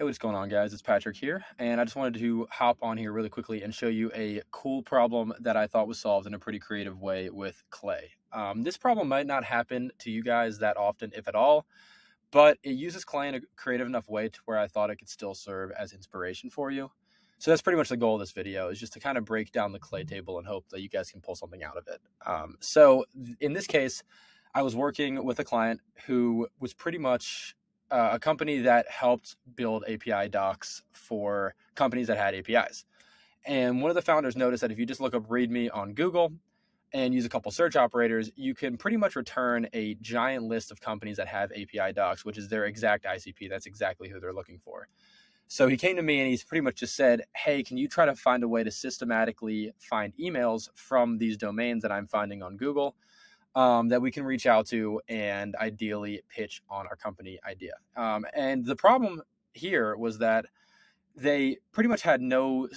Hey, what's going on, guys? It's Patrick here, and I just wanted to hop on here really quickly and show you a cool problem that I thought was solved in a pretty creative way with clay. Um, this problem might not happen to you guys that often, if at all, but it uses clay in a creative enough way to where I thought it could still serve as inspiration for you. So that's pretty much the goal of this video is just to kind of break down the clay table and hope that you guys can pull something out of it. Um, so in this case, I was working with a client who was pretty much uh, a company that helped build API docs for companies that had APIs. And one of the founders noticed that if you just look up README on Google and use a couple search operators, you can pretty much return a giant list of companies that have API docs, which is their exact ICP. That's exactly who they're looking for. So he came to me and he's pretty much just said, Hey, can you try to find a way to systematically find emails from these domains that I'm finding on Google? Um, that we can reach out to and ideally pitch on our company idea. Um, and the problem here was that they pretty much had no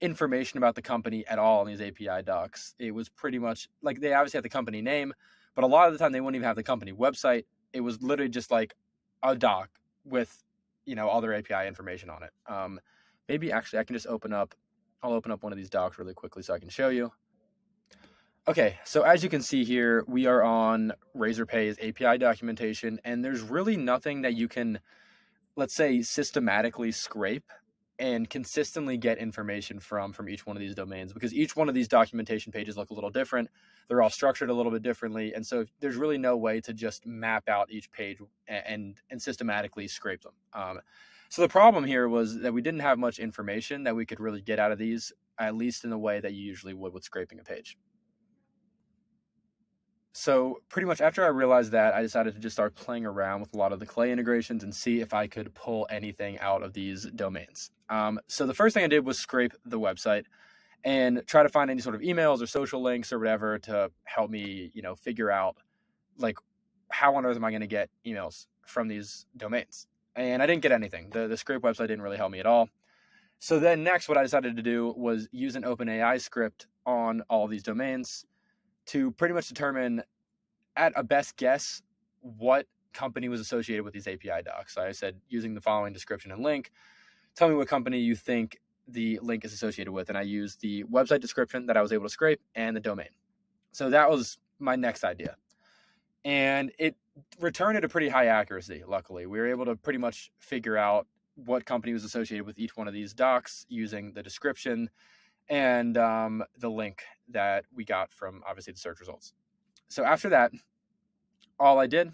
information about the company at all in these API docs. It was pretty much like they obviously had the company name, but a lot of the time they wouldn't even have the company website. It was literally just like a doc with you know all their API information on it. Um, maybe actually I can just open up. I'll open up one of these docs really quickly so I can show you. Okay, so as you can see here, we are on Razorpay's API documentation, and there's really nothing that you can, let's say, systematically scrape and consistently get information from from each one of these domains because each one of these documentation pages look a little different. They're all structured a little bit differently, and so there's really no way to just map out each page and and systematically scrape them. Um, so the problem here was that we didn't have much information that we could really get out of these, at least in the way that you usually would with scraping a page so pretty much after I realized that, I decided to just start playing around with a lot of the Clay integrations and see if I could pull anything out of these domains. Um, so the first thing I did was scrape the website and try to find any sort of emails or social links or whatever to help me, you know, figure out like how on earth am I going to get emails from these domains? And I didn't get anything. The the scrape website didn't really help me at all. So then next, what I decided to do was use an OpenAI script on all these domains to pretty much determine at a best guess what company was associated with these API docs. So I said using the following description and link, tell me what company you think the link is associated with. And I used the website description that I was able to scrape and the domain. So that was my next idea. And it returned at a pretty high accuracy, luckily. We were able to pretty much figure out what company was associated with each one of these docs using the description and um, the link that we got from obviously the search results. So after that, all I did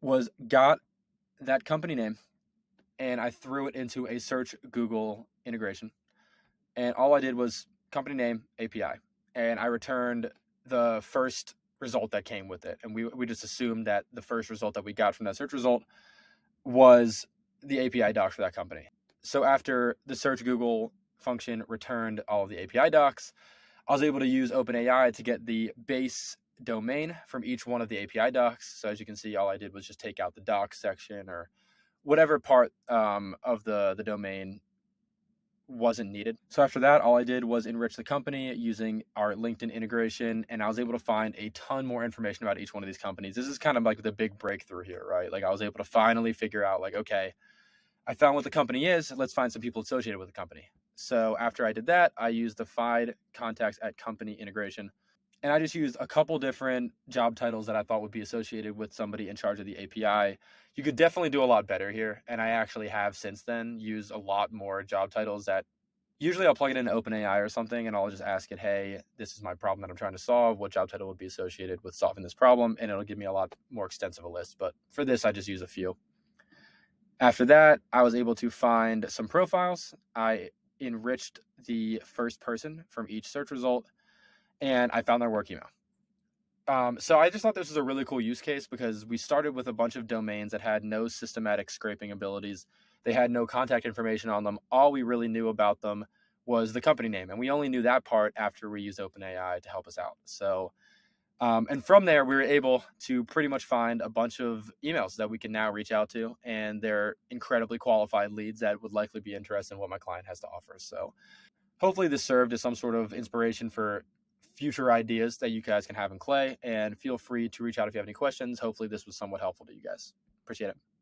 was got that company name and I threw it into a search Google integration. And all I did was company name API. And I returned the first result that came with it. And we, we just assumed that the first result that we got from that search result was the API docs for that company. So after the search Google function returned all of the API docs. I was able to use OpenAI to get the base domain from each one of the API docs. So as you can see, all I did was just take out the docs section or whatever part um, of the, the domain wasn't needed. So after that, all I did was enrich the company using our LinkedIn integration, and I was able to find a ton more information about each one of these companies. This is kind of like the big breakthrough here, right? Like I was able to finally figure out, like, okay, I found what the company is. Let's find some people associated with the company. So after I did that, I used the Find contacts at company integration. And I just used a couple different job titles that I thought would be associated with somebody in charge of the API. You could definitely do a lot better here. And I actually have since then used a lot more job titles that usually I'll plug it into OpenAI or something and I'll just ask it, hey, this is my problem that I'm trying to solve. What job title would be associated with solving this problem? And it'll give me a lot more extensive a list. But for this, I just use a few. After that, I was able to find some profiles. I enriched the first person from each search result, and I found their work email. Um, so I just thought this was a really cool use case because we started with a bunch of domains that had no systematic scraping abilities. They had no contact information on them. All we really knew about them was the company name, and we only knew that part after we used OpenAI to help us out. So um, and from there, we were able to pretty much find a bunch of emails that we can now reach out to, and they're incredibly qualified leads that would likely be interested in what my client has to offer. So, hopefully, this served as some sort of inspiration for future ideas that you guys can have in Clay. And feel free to reach out if you have any questions. Hopefully, this was somewhat helpful to you guys. Appreciate it.